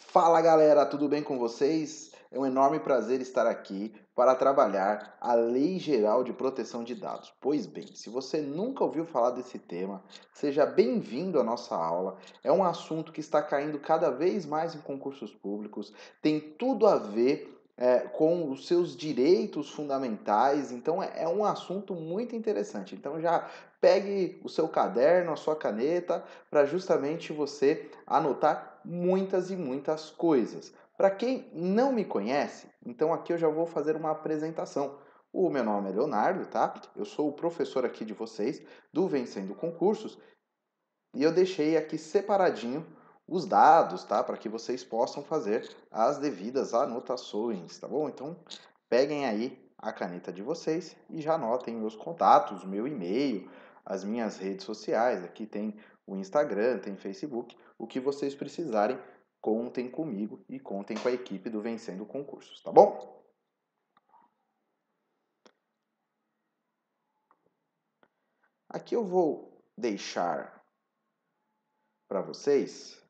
Fala galera, tudo bem com vocês? É um enorme prazer estar aqui para trabalhar a Lei Geral de Proteção de Dados. Pois bem, se você nunca ouviu falar desse tema, seja bem-vindo à nossa aula. É um assunto que está caindo cada vez mais em concursos públicos, tem tudo a ver é, com os seus direitos fundamentais. Então é, é um assunto muito interessante. Então já pegue o seu caderno, a sua caneta, para justamente você anotar muitas e muitas coisas. Para quem não me conhece, então aqui eu já vou fazer uma apresentação. O meu nome é Leonardo, tá? Eu sou o professor aqui de vocês do Vencendo Concursos e eu deixei aqui separadinho os dados, tá? Para que vocês possam fazer as devidas anotações, tá bom? Então, peguem aí a caneta de vocês e já anotem meus contatos, meu e-mail, as minhas redes sociais. Aqui tem o Instagram, tem Facebook. O que vocês precisarem, contem comigo e contem com a equipe do Vencendo Concursos, tá bom? Aqui eu vou deixar para vocês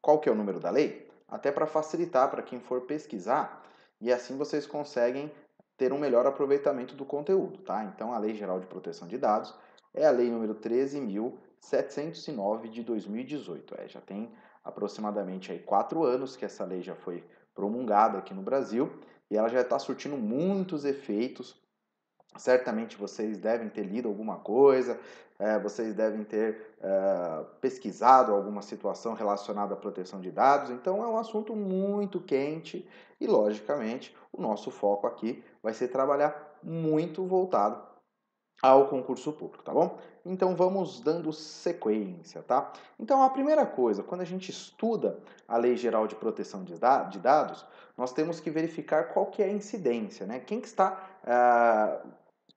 qual que é o número da lei? Até para facilitar para quem for pesquisar e assim vocês conseguem ter um melhor aproveitamento do conteúdo, tá? Então, a Lei Geral de Proteção de Dados é a lei número 13.709 de 2018. É, já tem aproximadamente aí quatro anos que essa lei já foi promulgada aqui no Brasil e ela já está surtindo muitos efeitos Certamente vocês devem ter lido alguma coisa, é, vocês devem ter é, pesquisado alguma situação relacionada à proteção de dados. Então é um assunto muito quente e, logicamente, o nosso foco aqui vai ser trabalhar muito voltado ao concurso público, tá bom? Então vamos dando sequência, tá? Então a primeira coisa, quando a gente estuda a Lei Geral de Proteção de, Dados, nós temos que verificar qual que é a incidência, né? Quem que está uh,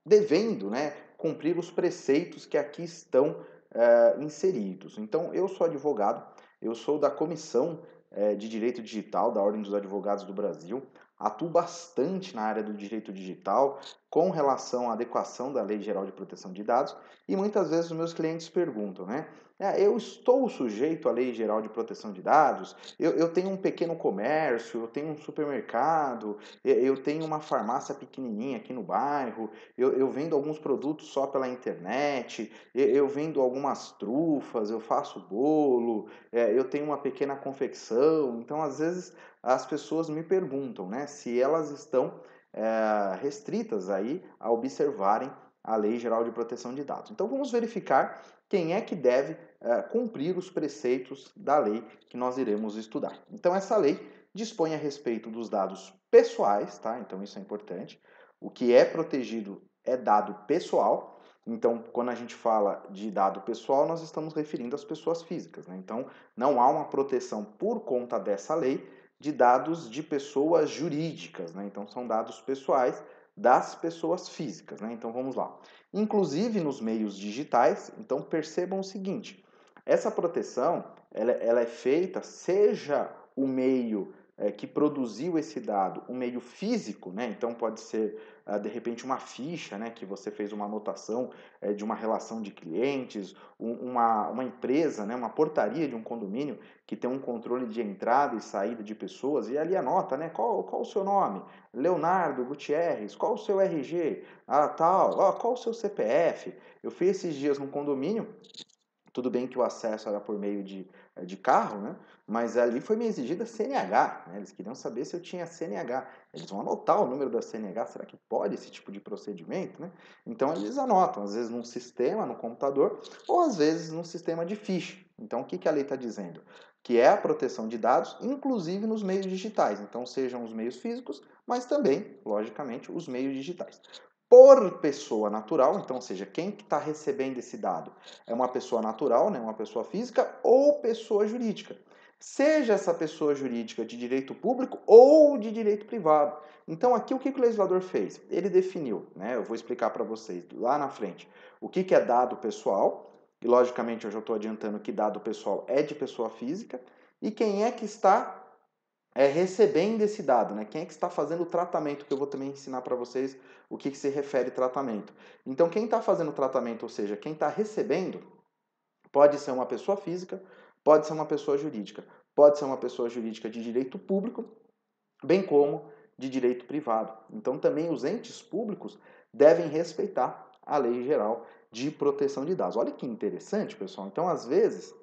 devendo né, cumprir os preceitos que aqui estão uh, inseridos. Então, eu sou advogado, eu sou da Comissão uh, de Direito Digital da Ordem dos Advogados do Brasil, atuo bastante na área do direito digital com relação à adequação da Lei Geral de Proteção de Dados e muitas vezes os meus clientes perguntam, né? É, eu estou sujeito à Lei Geral de Proteção de Dados, eu, eu, tenho um pequeno comércio, eu tenho um supermercado, eu tenho uma farmácia pequenininha aqui no bairro, eu, eu vendo alguns produtos só pela internet, eu, eu vendo algumas trufas, eu faço bolo, é, eu tenho uma pequena confecção. Então, às vezes, as pessoas me perguntam né, se elas estão é, restritas aí a observarem a Lei Geral de Proteção de Dados. Então, vamos verificar quem é que deve uh, cumprir os preceitos da lei que nós iremos estudar. Então, essa lei dispõe a respeito dos dados pessoais, tá? Então, isso é importante. O que é protegido é dado pessoal. Então, quando a gente fala de dado pessoal, nós estamos referindo às pessoas físicas. Né? Então, não há uma proteção por conta dessa lei de dados de pessoas jurídicas. Né? Então, são dados pessoais das pessoas físicas. Né? Então, vamos lá inclusive nos meios digitais. Então percebam o seguinte: essa proteção ela, ela é feita seja o meio é, que produziu esse dado, um meio físico, né? Então pode ser ah, de repente uma ficha, né? Que você fez uma anotação é, de uma relação de clientes, um, uma, uma empresa, né? Uma portaria de um condomínio que tem um controle de entrada e saída de pessoas e ali anota, né? Qual, qual o seu nome? Leonardo Gutierrez. Qual o seu RG? Ah, tal. Ah, qual o seu CPF? Eu fiz esses dias num condomínio tudo bem que o acesso era por meio de, eh, de carro, né? mas ali foi me exigida CNH. Né? Eles queriam saber se eu tinha CNH. Eles vão anotar o número da CNH. Será que pode esse tipo de procedimento? Né? Então eles anotam, às vezes num sistema, no computador, ou às vezes num sistema de ficha. Então o que, que a lei está dizendo? Que é a proteção de dados, inclusive nos meios digitais. Então sejam os meios físicos, mas também, logicamente, os meios digitais por pessoa natural, então, ou seja, quem está recebendo esse dado é uma pessoa natural, né, uma pessoa física ou pessoa jurídica. Seja essa pessoa jurídica de direito público ou de direito privado. Então, aqui o que o legislador fez? Ele definiu, né, eu vou explicar para vocês lá na frente, o que, que é dado pessoal, e logicamente eu já estou adiantando que dado pessoal é de pessoa física, e quem é que está é, recebendo esse dado, né? Quem é que está fazendo o tratamento, que eu vou também ensinar para vocês o que, que se refere tratamento. Então, quem está fazendo o tratamento, ou seja, quem está recebendo, pode ser uma pessoa física, pode ser uma pessoa jurídica, pode ser uma pessoa jurídica de direito público, bem como de direito privado. Então, também os entes públicos devem respeitar a Lei Geral de Proteção de Dados. Olha que interessante, pessoal. Então, às vezes,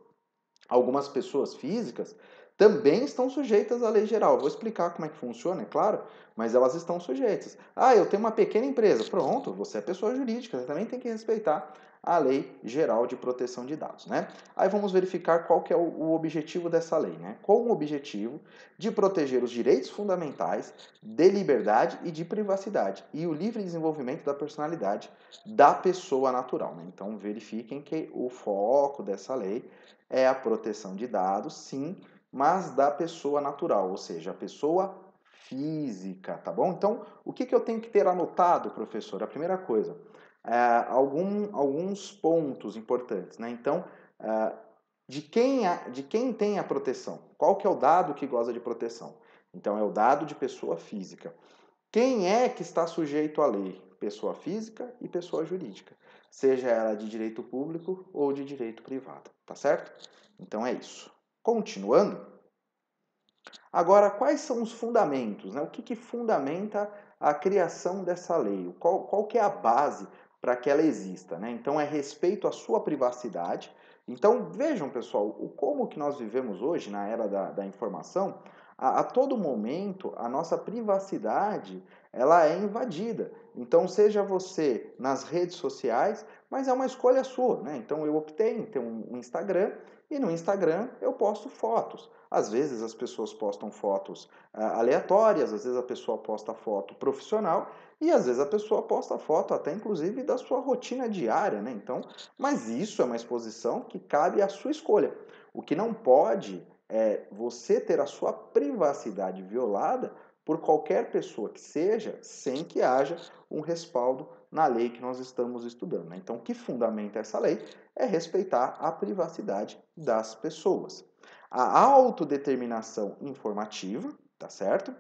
algumas pessoas físicas também estão sujeitas à lei geral. vou explicar como é que funciona, é claro, mas elas estão sujeitas. Ah, eu tenho uma pequena empresa. Pronto, você é pessoa jurídica, você também tem que respeitar a Lei Geral de Proteção de Dados. Né? Aí vamos verificar qual que é o, objetivo dessa lei. Né? Com o objetivo de proteger os direitos fundamentais de liberdade e de privacidade e o livre desenvolvimento da personalidade da pessoa natural. Né? Então verifiquem que o foco dessa lei é a proteção de dados, sim, mas da pessoa natural, ou seja, a pessoa física, tá bom? Então, o que, que eu tenho que ter anotado, professor? A primeira coisa, é, algum, alguns pontos importantes, né? Então, é, de, quem a, de quem tem a proteção? Qual que é o dado que goza de proteção? Então, é o dado de pessoa física. Quem é que está sujeito à lei? Pessoa física e pessoa jurídica, seja ela de direito público ou de direito privado, tá certo? Então é isso. Continuando, agora quais são os fundamentos? Né? O que, que fundamenta a criação dessa lei? Qual, qual que é a base para que ela exista? Né? Então é respeito à sua privacidade. Então vejam pessoal, o como que nós vivemos hoje na era da, da informação, a, a todo momento a nossa privacidade ela é invadida. Então, seja você nas redes sociais, mas é uma escolha sua, né? Então, eu optei em ter um Instagram e no Instagram eu posto fotos. Às vezes as pessoas postam fotos uh, aleatórias, às vezes a pessoa posta foto profissional e às vezes a pessoa posta foto até inclusive da sua rotina diária, né? Então, mas isso é uma exposição que cabe à sua escolha. O que não pode é você ter a sua privacidade violada por qualquer pessoa que seja, sem que haja um respaldo na lei que nós estamos estudando. Né? Então, o que fundamenta essa lei é respeitar a privacidade das pessoas. A autodeterminação informativa, tá certo?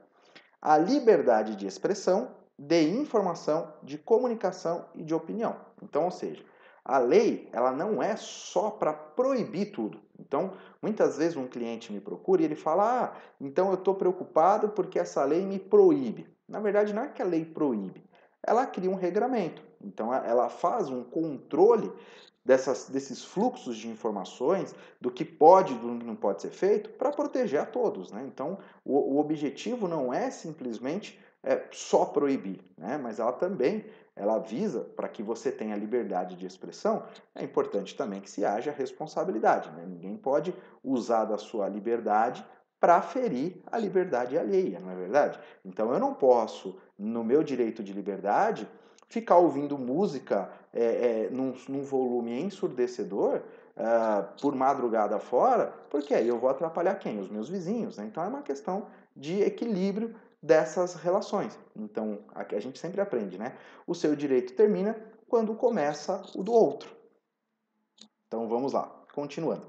A liberdade de expressão, de informação, de comunicação e de opinião. Então, ou seja, a lei ela não é só para proibir tudo. Então, muitas vezes um cliente me procura e ele fala: Ah, então eu estou preocupado porque essa lei me proíbe. Na verdade, não é que a lei proíbe, ela cria um regramento. Então, ela faz um controle dessas, desses fluxos de informações, do que pode e do que não pode ser feito, para proteger a todos. Né? Então, o, o, objetivo não é simplesmente é, só proibir, né? mas ela também ela visa para que você tenha liberdade de expressão, é importante também que se haja responsabilidade. Né? Ninguém pode usar da sua liberdade para ferir a liberdade alheia, não é verdade? Então eu não posso, no meu direito de liberdade, ficar ouvindo música é, é, num, num, volume ensurdecedor uh, por madrugada fora, porque aí eu vou atrapalhar quem? Os meus vizinhos. Né? Então é uma questão de equilíbrio dessas relações. Então a gente sempre aprende, né? O seu direito termina quando começa o do outro. Então vamos lá, continuando.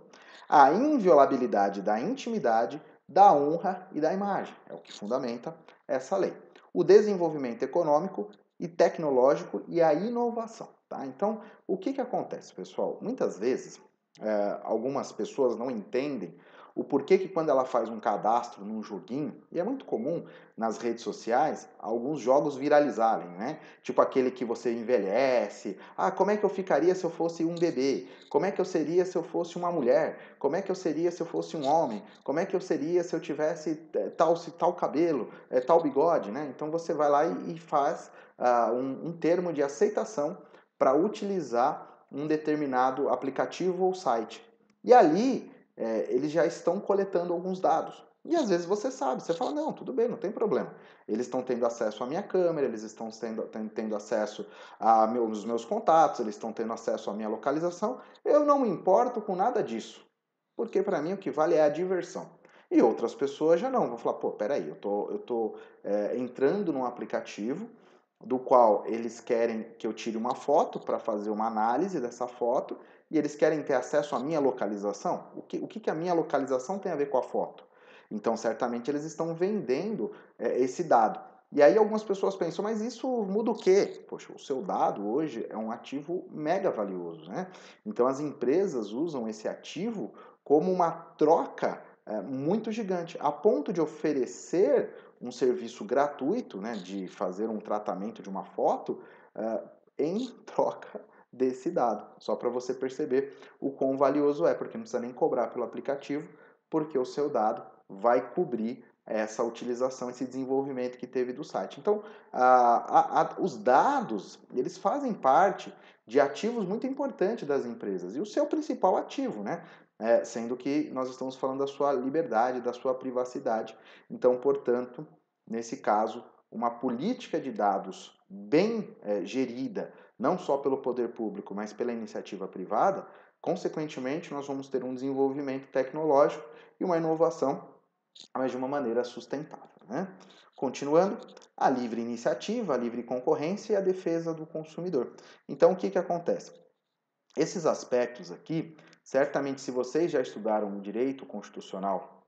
A inviolabilidade da intimidade, da honra e da imagem é o que fundamenta essa lei. O desenvolvimento econômico e tecnológico e a inovação. Tá? Então, o que, que acontece, pessoal? Muitas vezes, é, algumas pessoas não entendem o porquê que quando ela faz um cadastro num joguinho, e é muito comum nas redes sociais alguns jogos viralizarem, né? Tipo aquele que você envelhece. Ah, como é que eu ficaria se eu fosse um bebê? Como é que eu seria se eu fosse uma mulher? Como é que eu seria se eu fosse um homem? Como é que eu seria se eu tivesse eh, tal, tal cabelo, eh, tal bigode, né? Então você vai lá e, faz uh, um, um termo de aceitação para utilizar um determinado aplicativo ou site. E ali é, eles já estão coletando alguns dados. E às vezes você sabe, você fala, não, tudo bem, não tem problema. Eles estão tendo acesso à minha câmera, eles estão tendo, tendo acesso aos meus contatos, eles estão tendo acesso à minha localização. Eu não me importo com nada disso, porque para mim o que vale é a diversão. E outras pessoas já não, vão falar, pô, peraí, eu tô, eu tô é, entrando num aplicativo do qual eles querem que eu tire uma foto para fazer uma análise dessa foto e eles querem ter acesso à minha localização? O que, o que, que a minha localização tem a ver com a foto? Então, certamente eles estão vendendo é, esse dado. E aí algumas pessoas pensam, mas isso muda o quê? Poxa, o seu dado hoje é um ativo mega valioso, né? Então as empresas usam esse ativo como uma troca é, muito gigante, a ponto de oferecer um serviço gratuito, né, de fazer um tratamento de uma foto, é, em troca desse dado. Só para você perceber o quão valioso é, porque não precisa nem cobrar pelo aplicativo, porque o seu dado vai cobrir essa utilização, esse desenvolvimento que teve do site. Então, a, a, a, os dados, eles fazem parte de ativos muito importantes das empresas. E o seu principal ativo, né? É, sendo que nós estamos falando da sua liberdade, da sua privacidade. Então, portanto, nesse caso, uma política de dados bem é, gerida, não só pelo poder público, mas pela iniciativa privada, consequentemente, nós vamos ter um desenvolvimento tecnológico e uma inovação, mas de uma maneira sustentável. Né? Continuando, a livre iniciativa, a livre concorrência e a defesa do consumidor. Então, o que, que acontece? Esses aspectos aqui, certamente, se vocês já estudaram o direito constitucional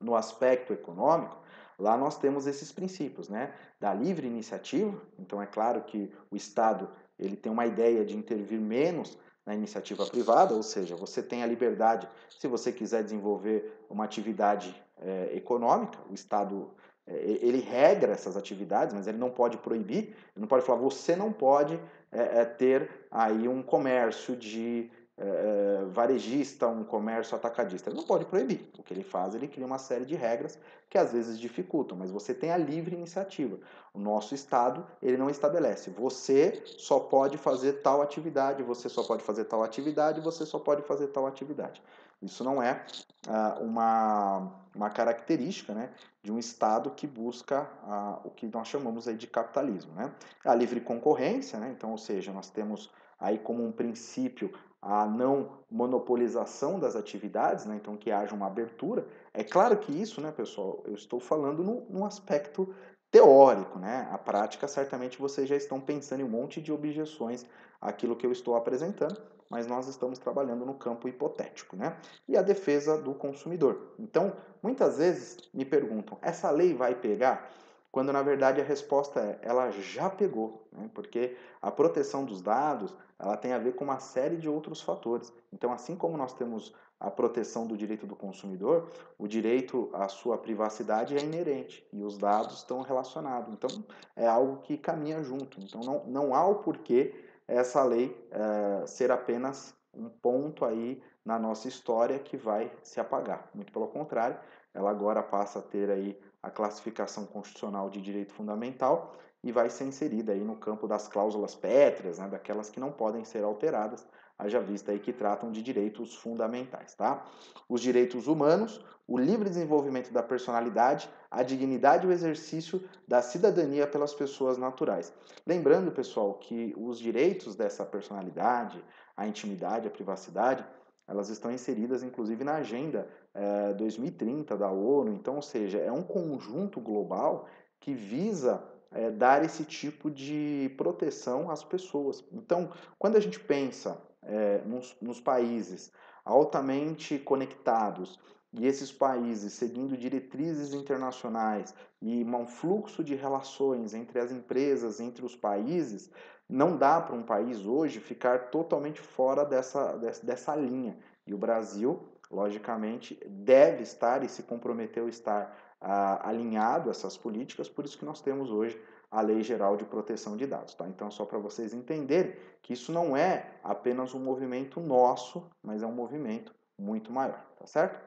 no aspecto econômico, lá nós temos esses princípios, né? Da livre iniciativa. Então, é claro que o Estado ele tem uma ideia de intervir menos na iniciativa privada, ou seja, você tem a liberdade, se você quiser desenvolver uma atividade é, econômica, o Estado é, ele regra essas atividades, mas ele não pode proibir, ele não pode falar, você não pode é, ter aí um comércio de é, varejista, um comércio atacadista. Ele não pode proibir. O que ele faz, ele cria uma série de regras que às vezes dificultam, mas você tem a livre iniciativa. O nosso Estado, ele não estabelece. Você só pode fazer tal atividade, você só pode fazer tal atividade, você só pode fazer tal atividade. Isso não é ah, uma, uma característica né, de um Estado que busca ah, o que nós chamamos aí de capitalismo. Né? A livre concorrência, né? então, ou seja, nós temos aí como um princípio a não monopolização das atividades, né? então que haja uma abertura. É claro que isso, né, pessoal, eu estou falando no, no aspecto teórico, né? A prática, certamente vocês já estão pensando em um monte de objeções àquilo que eu estou apresentando, mas nós estamos trabalhando no campo hipotético, né? E a defesa do consumidor. Então, muitas vezes me perguntam: essa lei vai pegar? Quando na verdade a resposta é ela já pegou, né? porque a proteção dos dados ela tem a ver com uma série de outros fatores. Então, assim como nós temos a proteção do direito do consumidor, o direito à sua privacidade é inerente e os dados estão relacionados. Então, é algo que caminha junto. Então, não, não há o porquê essa lei é, ser apenas um ponto aí na nossa história que vai se apagar. Muito pelo contrário, ela agora passa a ter aí a classificação constitucional de direito fundamental e vai ser inserida aí no campo das cláusulas pétreas, né, daquelas que não podem ser alteradas, haja vista aí que tratam de direitos fundamentais, tá? Os direitos humanos, o livre desenvolvimento da personalidade, a dignidade e o exercício da cidadania pelas pessoas naturais. Lembrando, pessoal, que os direitos dessa personalidade, a intimidade, a privacidade, elas estão inseridas inclusive na agenda é, 2030 da ONU, então, ou seja, é um conjunto global que visa é, dar esse tipo de proteção às pessoas. Então, quando a gente pensa é, nos, nos países altamente conectados e esses países seguindo diretrizes internacionais e um fluxo de relações entre as empresas, entre os países, não dá para um país hoje ficar totalmente fora dessa, dessa linha. E o Brasil logicamente, deve estar e se comprometeu a estar ah, alinhado a essas políticas, por isso que nós temos hoje a Lei Geral de Proteção de Dados. Tá? Então, só para vocês entenderem que isso não é apenas um movimento nosso, mas é um movimento muito maior, tá certo?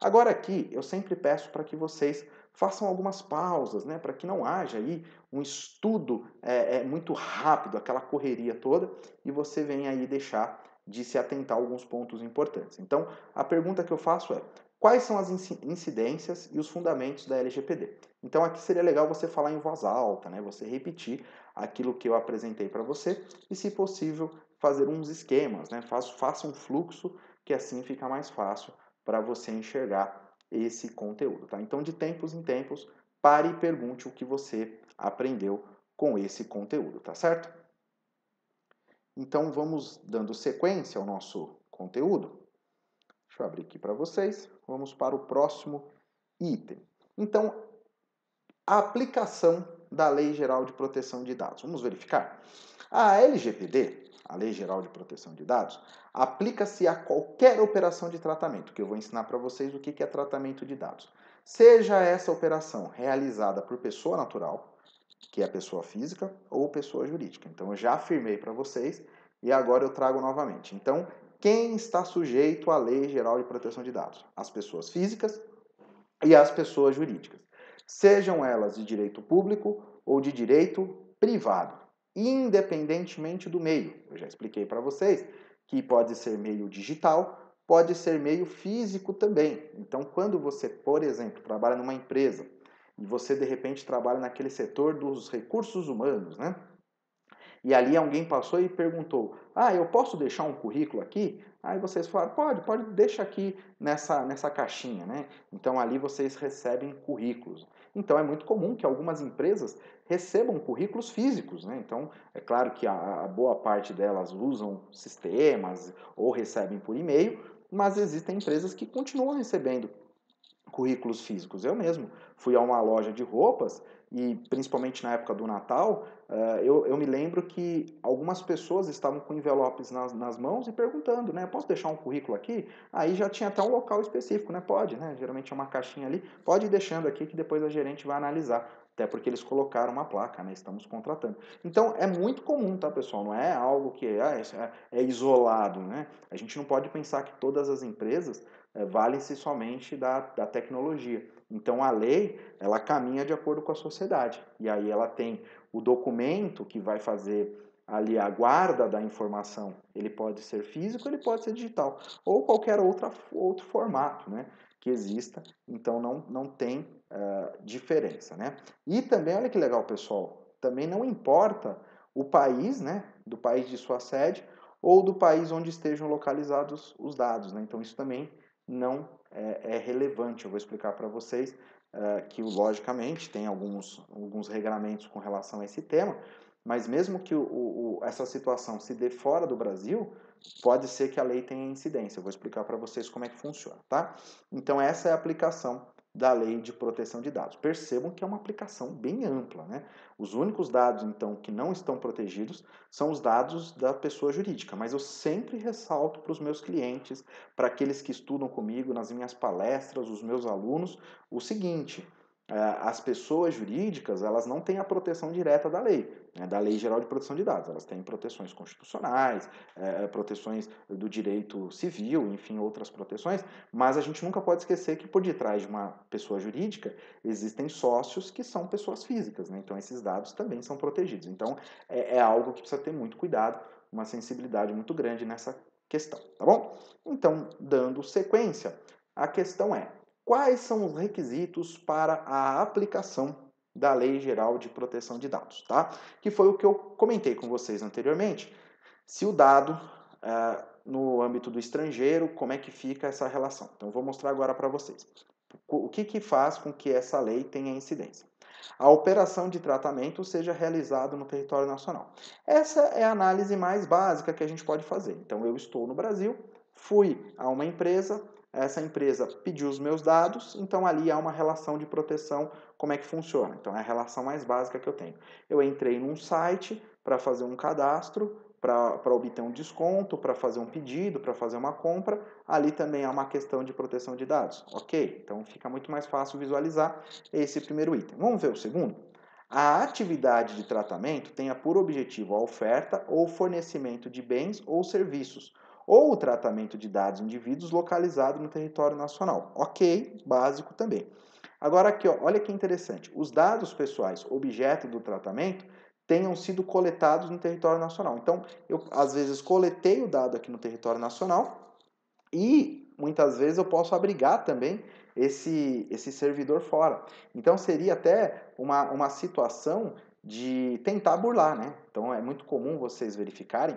Agora aqui, eu sempre peço para que vocês façam algumas pausas, né, para que não haja aí um estudo é, é, muito rápido, aquela correria toda, e você venha aí deixar de se atentar a alguns pontos importantes. Então, a pergunta que eu faço é: quais são as incidências e os fundamentos da LGPD? Então, aqui seria legal você falar em voz alta, né? Você repetir aquilo que eu apresentei para você e, se possível, fazer uns esquemas, né? Faça, um fluxo que assim fica mais fácil para você enxergar esse conteúdo, tá? Então, de tempos em tempos, pare e pergunte o que você aprendeu com esse conteúdo, tá certo? Então vamos dando sequência ao nosso conteúdo. Deixa eu abrir aqui para vocês. Vamos para o próximo item. Então, a aplicação da Lei Geral de Proteção de Dados. Vamos verificar? A LGPD, a Lei Geral de Proteção de Dados, aplica-se a qualquer operação de tratamento, que eu vou ensinar para vocês o que é tratamento de dados. Seja essa operação realizada por pessoa natural, que é pessoa física, ou pessoa jurídica. Então, eu já afirmei para vocês e agora eu trago novamente. Então, quem está sujeito à Lei Geral de Proteção de Dados? As pessoas físicas e as pessoas jurídicas, sejam elas de direito público ou de direito privado, independentemente do meio. Eu já expliquei para vocês que pode ser meio digital, pode ser meio físico também. Então, quando você, por exemplo, trabalha numa empresa e você de repente trabalha naquele setor dos recursos humanos, né? E ali alguém passou e perguntou: Ah, eu posso deixar um currículo aqui? Aí vocês falaram: Pode, pode, deixa aqui nessa, nessa caixinha, né? Então ali vocês recebem currículos. Então é muito comum que algumas empresas recebam currículos físicos, né? Então é claro que a, a boa parte delas usam sistemas ou recebem por e-mail, mas existem empresas que continuam recebendo currículos físicos. Eu mesmo fui a uma loja de roupas e principalmente na época do Natal, uh, eu, eu, me lembro que algumas pessoas estavam com envelopes nas, nas, mãos e perguntando, né, posso deixar um currículo aqui? Aí já tinha até um local específico, né, pode, né, geralmente é uma caixinha ali, pode ir deixando aqui que depois a gerente vai analisar, até porque eles colocaram uma placa, né, estamos contratando. Então é muito comum, tá, pessoal, não é algo que ah, é, é isolado, né, a gente não pode pensar que todas as empresas valem-se somente da, da tecnologia. Então a lei ela caminha de acordo com a sociedade e aí ela tem o documento que vai fazer ali a guarda da informação. Ele pode ser físico, ele pode ser digital ou qualquer outra, outro formato, né? Que exista. Então não, não tem uh, diferença, né? E também olha que legal, pessoal. Também não importa o país, né? Do país de sua sede ou do país onde estejam localizados os dados, né? Então isso também não é, é relevante. Eu vou explicar para vocês uh, que, logicamente, tem alguns, alguns regramentos com relação a esse tema, mas mesmo que o, o, essa situação se dê fora do Brasil, pode ser que a lei tenha incidência. Eu vou explicar para vocês como é que funciona, tá? Então, essa é a aplicação da lei de proteção de dados. Percebam que é uma aplicação bem ampla. Né? Os únicos dados, então, que não estão protegidos são os dados da pessoa jurídica, mas eu sempre ressalto para os meus clientes, para aqueles que estudam comigo nas minhas palestras, os meus alunos, o seguinte: as pessoas jurídicas elas não têm a proteção direta da lei, né, da Lei Geral de Proteção de Dados. Elas têm proteções constitucionais, é, proteções do direito civil, enfim, outras proteções, mas a gente nunca pode esquecer que por detrás de uma pessoa jurídica existem sócios que são pessoas físicas, né, então esses dados também são protegidos. Então é, é algo que precisa ter muito cuidado, uma sensibilidade muito grande nessa questão, tá bom? Então, dando sequência, a questão é quais são os requisitos para a aplicação da Lei Geral de Proteção de Dados, tá? Que foi o que eu comentei com vocês anteriormente. Se o dado é, no âmbito do estrangeiro, como é que fica essa relação? Então, vou mostrar agora para vocês. O que, que faz com que essa lei tenha incidência? A operação de tratamento seja realizada no território nacional. Essa é a análise mais básica que a gente pode fazer. Então, eu estou no Brasil, fui a uma empresa, essa empresa pediu os meus dados, então ali há uma relação de proteção, como é que funciona? Então é a relação mais básica que eu tenho. Eu entrei num site para fazer um cadastro, para obter um desconto, para fazer um pedido, para fazer uma compra, ali também há uma questão de proteção de dados. Ok? Então fica muito mais fácil visualizar esse primeiro item. Vamos ver o segundo? A atividade de tratamento tenha por objetivo a oferta ou fornecimento de bens ou serviços ou o tratamento de dados indivíduos localizados no território nacional. Ok, básico também. Agora aqui, ó, olha que interessante. Os dados pessoais objeto do tratamento tenham sido coletados no território nacional. Então, eu às vezes coletei o dado aqui no território nacional e muitas vezes eu posso abrigar também esse, esse servidor fora. Então, seria até uma, uma situação de tentar burlar, né? Então, é muito comum vocês verificarem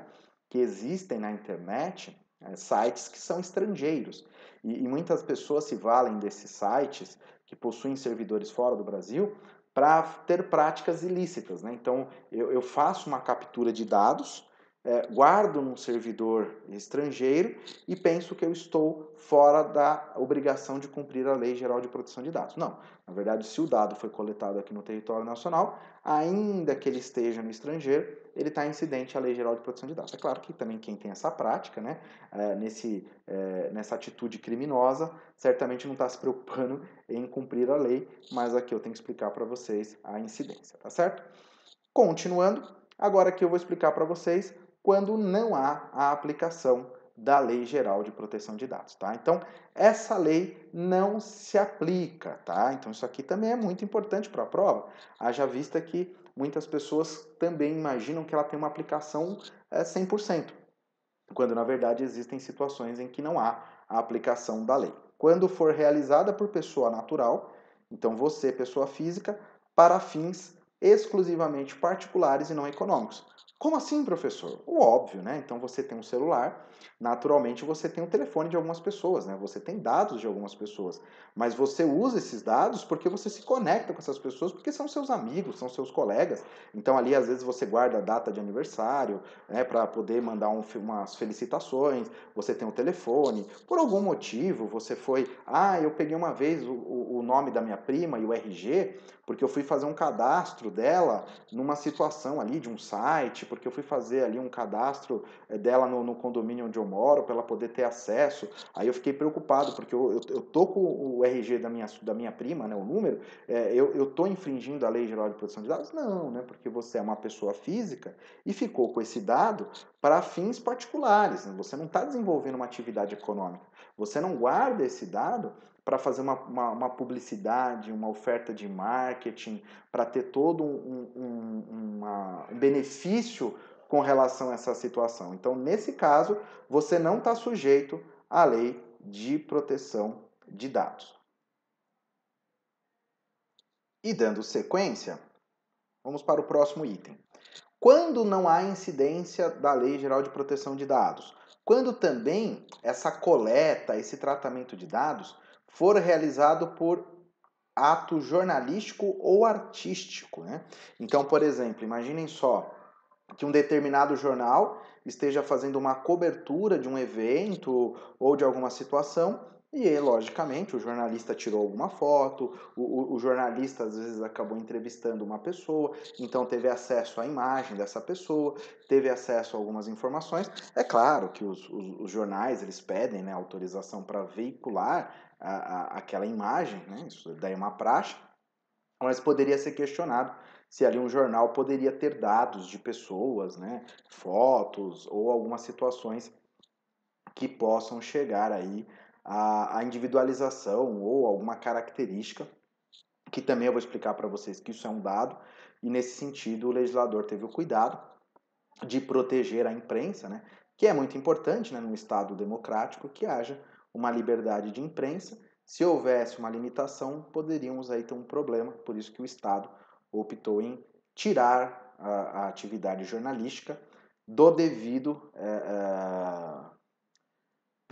que existem na internet é, sites que são estrangeiros. E, e, muitas pessoas se valem desses sites que possuem servidores fora do Brasil para ter práticas ilícitas. Né? Então, eu, eu, faço uma captura de dados é, guardo num servidor estrangeiro e penso que eu estou fora da obrigação de cumprir a Lei Geral de Proteção de Dados. Não. Na verdade, se o dado foi coletado aqui no território nacional, ainda que ele esteja no estrangeiro, ele está incidente à Lei Geral de Proteção de Dados. É claro que também quem tem essa prática, né, é, nesse, é, nessa atitude criminosa, certamente não está se preocupando em cumprir a lei, mas aqui eu tenho que explicar para vocês a incidência, tá certo? Continuando, agora aqui eu vou explicar para vocês quando não há a aplicação da Lei Geral de Proteção de Dados, tá? Então, essa lei não se aplica, tá? Então, isso aqui também é muito importante para a prova, haja vista que muitas pessoas também imaginam que ela tem uma aplicação é, 100%, quando na verdade existem situações em que não há a aplicação da lei. Quando for realizada por pessoa natural, então você, pessoa física, para fins exclusivamente particulares e não econômicos. Como assim, professor? O óbvio, né? Então você tem um celular, naturalmente você tem o um telefone de algumas pessoas, né? Você tem dados de algumas pessoas, mas você usa esses dados porque você se conecta com essas pessoas, porque são seus amigos, são seus colegas. Então ali às vezes você guarda a data de aniversário, né, para poder mandar um, umas felicitações. Você tem o um telefone, por algum motivo você foi, ah, eu peguei uma vez o, o nome da minha prima e o RG, porque eu fui fazer um cadastro dela numa situação ali de um site, porque eu fui fazer ali um cadastro eh, dela no, no condomínio onde eu moro, para ela poder ter acesso. Aí eu fiquei preocupado, porque eu, eu, eu, tô com o RG da minha, da minha prima, né, o número, é, eu, eu tô infringindo a Lei Geral de Proteção de Dados? Não, né, porque você é uma pessoa física e ficou com esse dado para fins particulares. Né? Você não está desenvolvendo uma atividade econômica. Você não guarda esse dado para fazer uma, uma, uma, publicidade, uma oferta de marketing, para ter todo um, um, uma, um benefício com relação a essa situação. Então, nesse caso, você não está sujeito à lei de proteção de dados. E dando sequência, vamos para o próximo item. Quando não há incidência da Lei Geral de Proteção de Dados? Quando também essa coleta, esse tratamento de dados for realizado por ato jornalístico ou artístico. Né? Então, por exemplo, imaginem só que um determinado jornal esteja fazendo uma cobertura de um evento ou de alguma situação e, logicamente, o jornalista tirou alguma foto, o, o, jornalista às vezes acabou entrevistando uma pessoa, então teve acesso à imagem dessa pessoa, teve acesso a algumas informações. É claro que os, os, os jornais eles pedem né, autorização para veicular a, a, aquela imagem, né? isso daí é uma praxe, mas poderia ser questionado se ali um jornal poderia ter dados de pessoas, né? fotos ou algumas situações que possam chegar aí à, à individualização ou alguma característica, que também eu vou explicar para vocês que isso é um dado, e nesse sentido o legislador teve o cuidado de proteger a imprensa, né? que é muito importante né, num Estado democrático que haja uma liberdade de imprensa. Se houvesse uma limitação, poderíamos aí ter um problema, por isso que o Estado optou em tirar a, a atividade jornalística do devido é,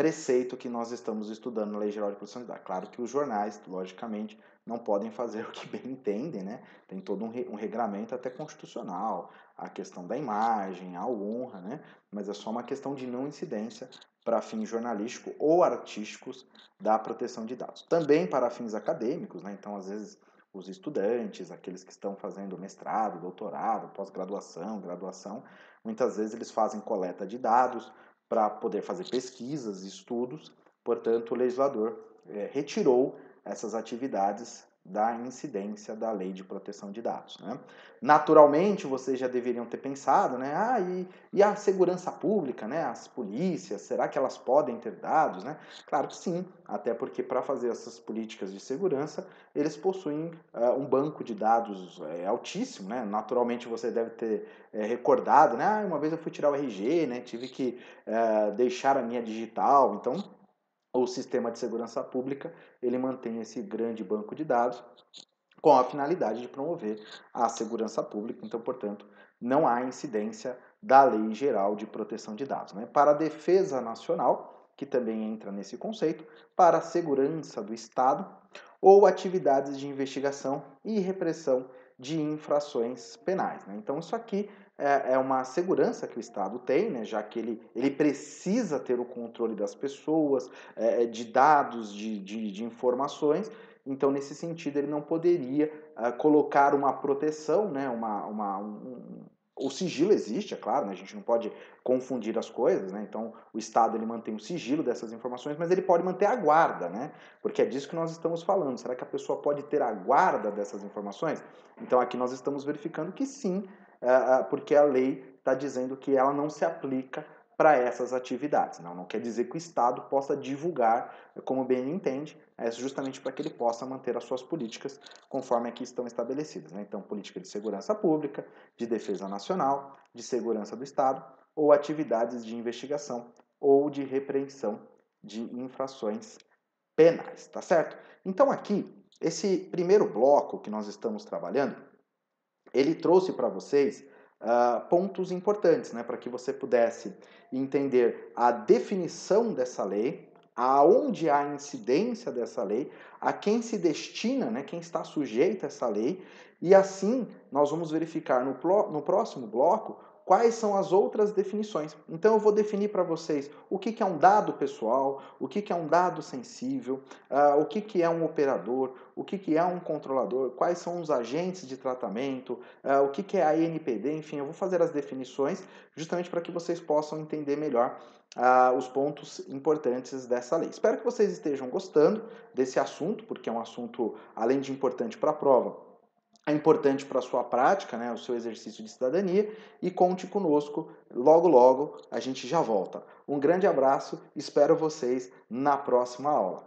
preceito que nós estamos estudando na Lei Geral de Proteção de Dados. Claro que os jornais, logicamente, não podem fazer o que bem entendem, né? Tem todo um, re, um regramento até constitucional, a questão da imagem, a honra, né? Mas é só uma questão de não incidência para fins jornalísticos ou artísticos da proteção de dados. Também para fins acadêmicos, né? Então, às vezes, os estudantes, aqueles que estão fazendo mestrado, doutorado, pós-graduação, graduação, muitas vezes eles fazem coleta de dados para poder fazer pesquisas, estudos. Portanto, o legislador é, retirou essas atividades da incidência da lei de proteção de dados. Né? Naturalmente, vocês já deveriam ter pensado, né? Ah, e, e, a segurança pública, né? As polícias, será que elas podem ter dados, né? Claro que sim, até porque para fazer essas políticas de segurança, eles possuem uh, um banco de dados é, altíssimo, né? Naturalmente, você deve ter é, recordado, né? Ah, uma vez eu fui tirar o RG, né? Tive que deixar a minha digital, então o sistema de segurança pública ele mantém esse grande banco de dados com a finalidade de promover a segurança pública. Então, portanto, não há incidência da Lei Geral de Proteção de Dados. Né? Para a defesa nacional, que também entra nesse conceito, para a segurança do Estado ou atividades de investigação e repressão de infrações penais. Né? Então, isso aqui é, é, uma segurança que o Estado tem, né? já que ele, ele precisa ter o controle das pessoas, é, de dados, de, de, de informações, então, nesse sentido, ele não poderia uh, colocar uma proteção, né, uma, uma, um, o sigilo existe, é claro, né? a gente não pode confundir as coisas, né? então o Estado ele mantém o sigilo dessas informações, mas ele pode manter a guarda, né? porque é disso que nós estamos falando. Será que a pessoa pode ter a guarda dessas informações? Então aqui nós estamos verificando que sim, porque a lei está dizendo que ela não se aplica para essas atividades. Não, não quer dizer que o Estado possa divulgar como bem entende, é justamente para que ele possa manter as suas políticas conforme aqui estão estabelecidas. Né? Então, política de segurança pública, de defesa nacional, de segurança do Estado, ou atividades de investigação ou de repreensão de infrações penais, tá certo? Então, aqui, esse primeiro bloco que nós estamos trabalhando, ele trouxe para vocês uh, pontos importantes, né, para que você pudesse entender a definição dessa lei, aonde há incidência dessa lei, a quem se destina, né, quem está sujeito a essa lei, e assim nós vamos verificar no, no próximo bloco quais são as outras definições. Então eu vou definir para vocês o que, que, é um dado pessoal, o que, que é um dado sensível, uh, o que, que é um operador, o que, que é um controlador, quais são os agentes de tratamento, uh, o que, que é a INPD, enfim, eu vou fazer as definições justamente para que vocês possam entender melhor uh, os pontos importantes dessa lei. Espero que vocês estejam gostando desse assunto, porque é um assunto, além de importante para a prova, é importante para a sua prática, né, o seu exercício de cidadania e conte conosco. Logo, logo a gente já volta. Um grande abraço, espero vocês na próxima aula.